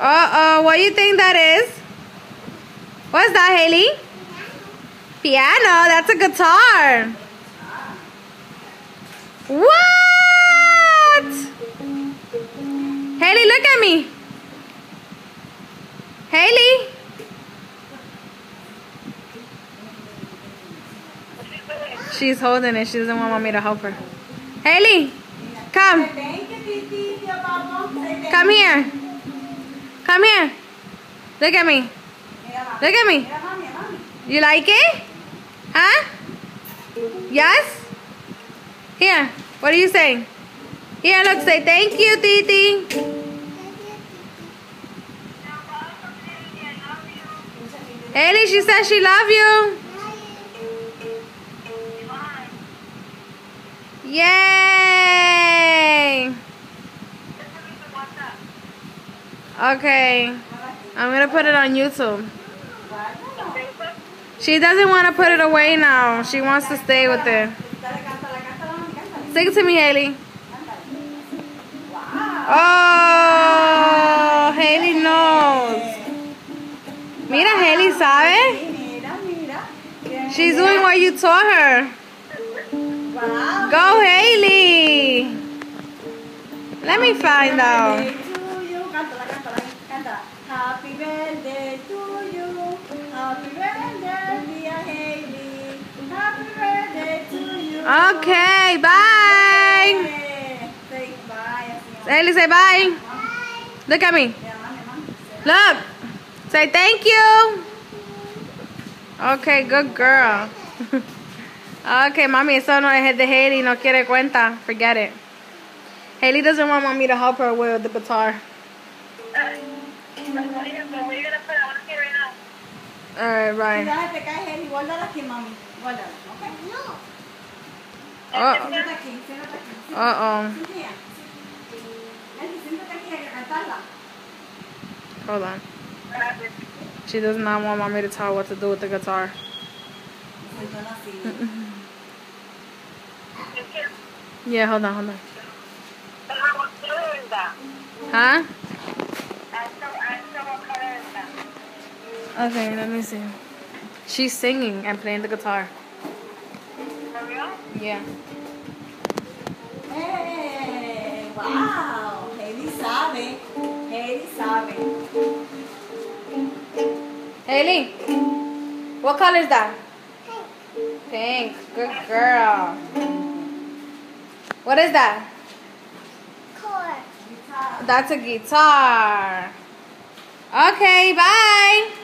Uh-oh, what do you think that is? What's that, Haley? Piano, that's a guitar. What? Haley, look at me. Haley? She's holding it. She doesn't want mommy to help her. Haley, come. Come here. Come here. Look at me. Look at me. You like it? Huh? Yes? Here. What are you saying? Here, look. Say thank you, Titi. Haley, she says she love you. Yay! Okay. I'm gonna put it on YouTube. She doesn't want to put it away now. She wants to stay with it. Sing to me, Haley. Oh, Haley knows. Mira, Haley sabe. She's doing what you taught her. Go, Haley. Let me find out. Happy birthday to you. Happy birthday, dear Haley. Happy birthday to you. Okay, bye. Say bye. Haley, say bye. Look at me. Look. Say thank you. Okay, good girl. okay, mami, eso no es de Haley, no quiere cuenta. Forget it. Haley doesn't want mommy to help her with the guitar. Alright, bye. Cuidado, te caes, Haley. Guárdala aquí, mami. Guárdala, ¿ok? No. Uh Siéntate aquí, siéntate aquí. oh. Siéntate aquí. Haley, siéntate aquí a cantarla. Hold on. She does not want mommy to tell her what to do with the guitar. Yeah, hold on, hold on. Huh? Okay, let me see. She's singing and playing the guitar. Yeah. ¡Eh! ¡Wow! Haley sabe. Haley sabe. Haley, what color is that? Pink. Good girl. What is that? That's a guitar. Okay, bye.